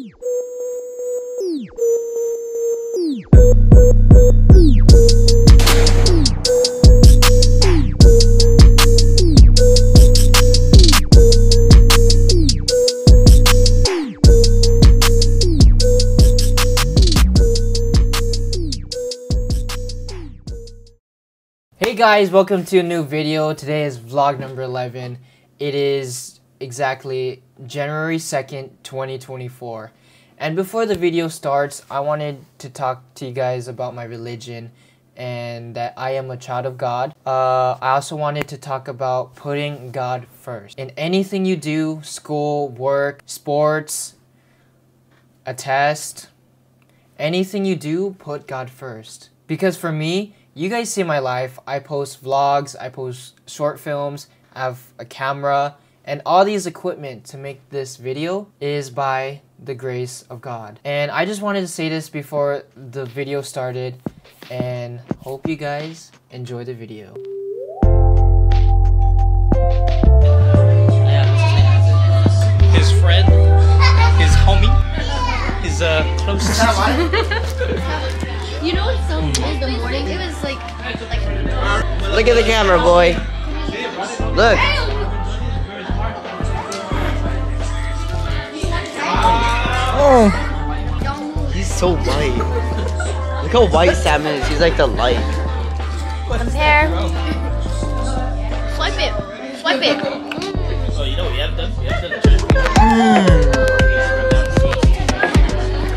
Hey guys, welcome to a new video. Today is vlog number 11. It is exactly January 2nd, 2024. And before the video starts, I wanted to talk to you guys about my religion and that I am a child of God. Uh, I also wanted to talk about putting God first. In anything you do, school, work, sports, a test, anything you do, put God first. Because for me, you guys see my life. I post vlogs, I post short films, I have a camera, and all these equipment to make this video is by the grace of God. And I just wanted to say this before the video started and hope you guys enjoy the video. his friend, his homie, his uh, closest. You know what's so cool? The morning, it was like, like Look at the camera, boy. Look. Oh, he's so white. Look how white Salmon is. He's like the light. compare. Swipe it. Swipe it. Oh, you know we have done? We have done a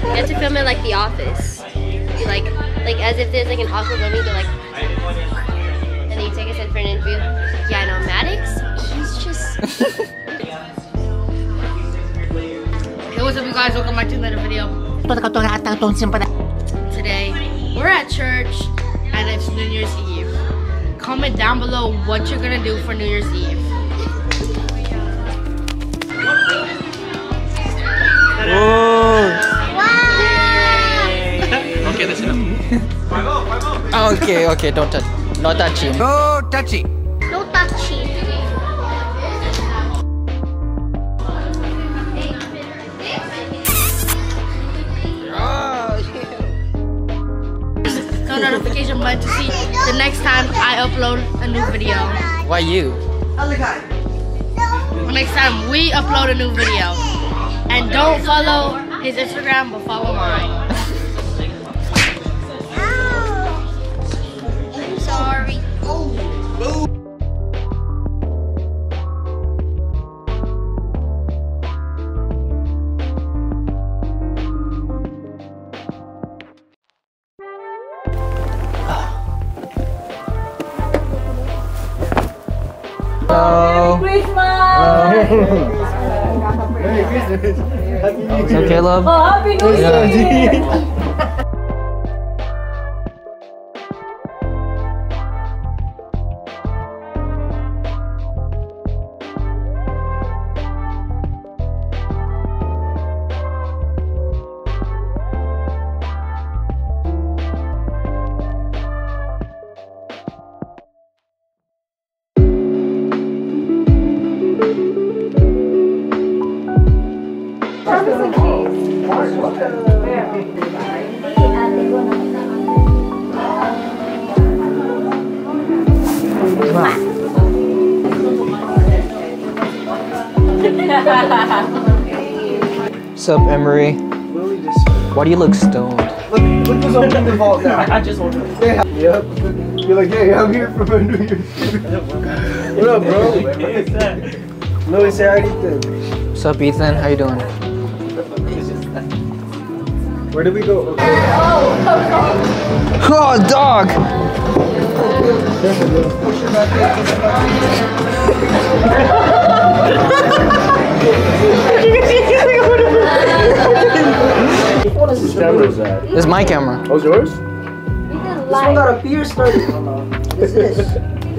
You have to film it like The Office. You like, like as if there's like an awkward moment. You go like, and then you take us in for an interview. Yeah, no, Maddox. He's just. Hey, what's up, you guys? Welcome back to another video. Today, we're at church and it's New Year's Eve. Comment down below what you're gonna do for New Year's Eve. Okay, that's enough. Okay, okay, don't touch. Not touching. No touchy. Notification button to see the next time I upload a new video. Why you? The next time we upload a new video. And don't follow his Instagram, but follow mine. I'm sorry. So Caleb. What's up, Emery? Why do you look stoned? Look, look who's opening the vault now. I just want to. Yep. You're like, hey, I'm here for my New Year's. what up, bro? No, it's already What's up, Ethan? How you doing? Where did we go? Oh, dog! Whose camera is that? This is my camera. Oh, yours? This one got a beer started. Oh. This is.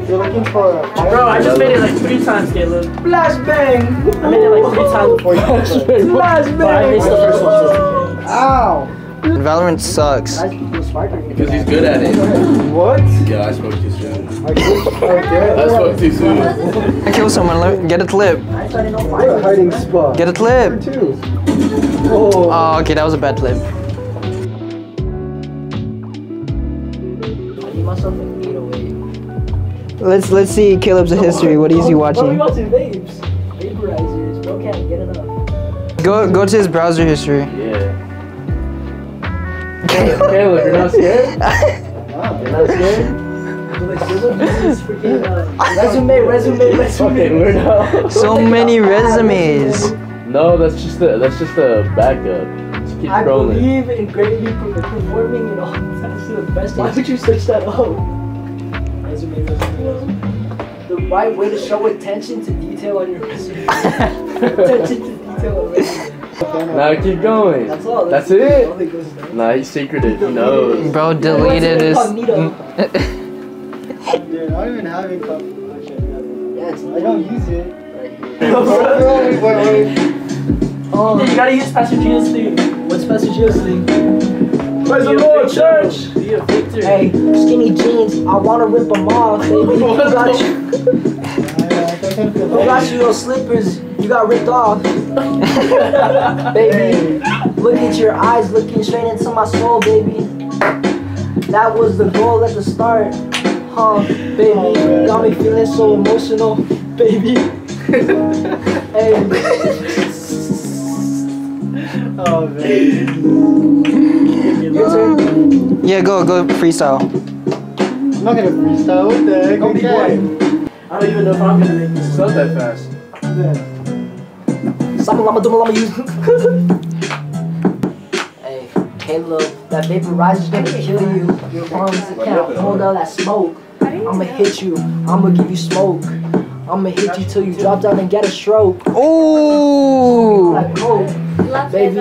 You're looking for a. Bro, I just made it like three times, Caleb. Flashbang! I made it like three times before you. Flashbang! But I missed the first one. Ow! Valorant sucks. Because he's good at it. What? Yeah, I spoke too soon. I spoke too soon. I kill someone. Get a clip. What a hiding spot. Get a clip. Two. Oh. Oh, okay, that was a bad clip. Let's let's see Caleb's history. What is he watching? watching vapes. Vaporizers. Bro can't get enough. Go go to his browser history. Yeah. Caleb, you're not scared? You're not scared? resume, resume, resume. Okay, we're not. So many resumes. No, that's just a that's just a backup. Just keep I scrolling. believe in greatly performing and all. That's the best. Why would you search that up? Resume, resume. The right way to show attention to detail on your resume. attention to detail on resume. Now keep going. That's all. That's all it. that goes. Nah, he's secreted. He knows. Bro deleted his. Dude, I don't even have income. Yeah, it's I don't use it. Right wait, wait, wait. Oh, you gotta use Pastor Gio's thing. What's Pastor Gio's thing? Praise the Lord, church. Be a victor. Hey, skinny jeans. I wanna rip them off, baby. Who got you? Who got you those slippers? You got ripped off, baby. Look at your eyes, looking straight into my soul, baby. That was the goal at the start, huh, baby? Got me feeling so emotional, baby. hey. Oh, man. Your turn. Yeah, go go freestyle. I'm not gonna freestyle. What the heck? Don't be Okay. Bored. I don't even know if I'm gonna make this. It's not that fast. Sama lama duma lama use. hey, Caleb, that vaporizer's gonna kill you. Your lungs can't hold all that smoke. I'ma hit you. I'ma give you smoke. I'ma hit you till you drop down and get a stroke. Ooh. Like oh, coke, baby.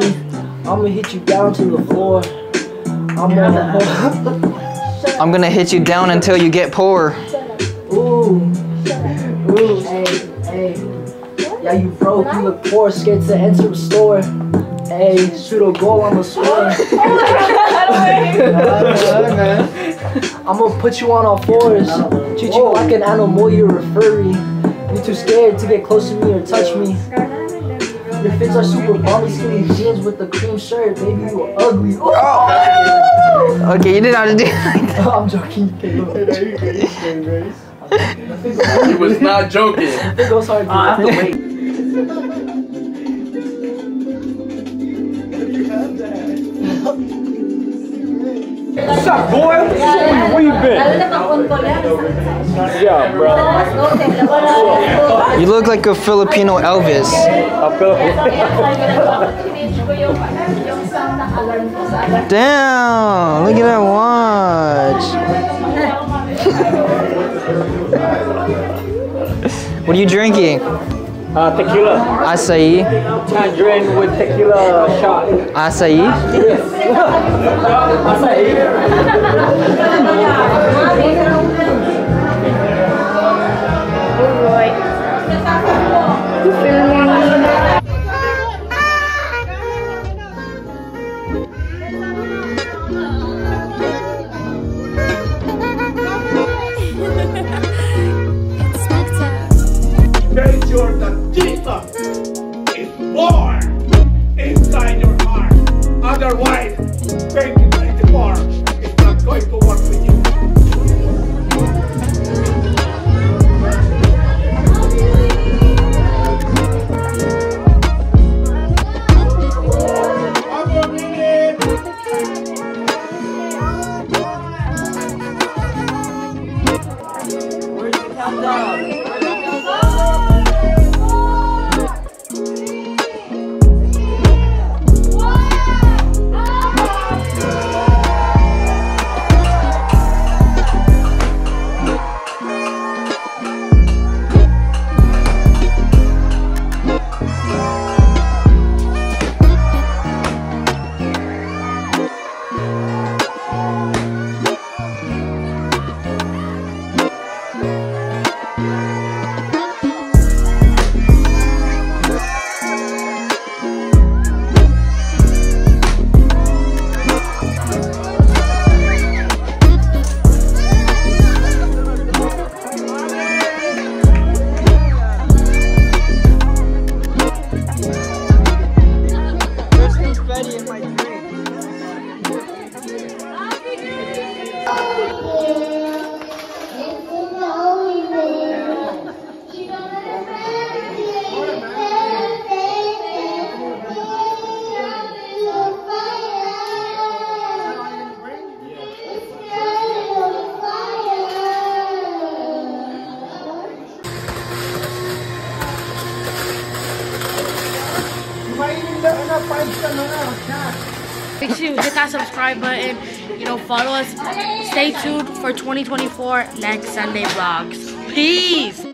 I'ma hit you down to the floor. I'm gonna. I'm gonna hit you down until you get poor. Ooh. Ooh. Hey, hey. Yeah, you broke, you look poor, scared to enter a store. Hey, shoot a goal on the score. I'm gonna put you on all fours. Treat you like an animal, you're a furry. You're too scared to get close to me or touch me. Your fits are super balmy, skinny jeans with a cream shirt. Baby, you are ugly. Oh. Okay, you didn't have to do it. I'm joking, Caleb. He was not joking. It goes hard. I have to wait. What's up, boy? Where you been? Yeah, bro. You look like a Filipino Elvis. Damn, look at that watch. What are you drinking? Uh, tequila. Acai? Tangerine with tequila shot. Acai? Make that subscribe button. You know, follow us. Stay tuned for 2024 next Sunday vlogs. Peace.